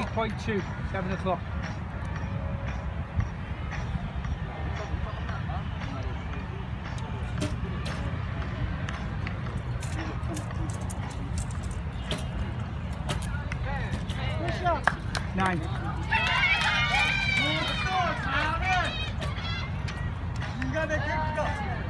8.2, 7 o'clock. Nine. You gotta get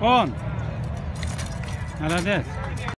10. Молодец.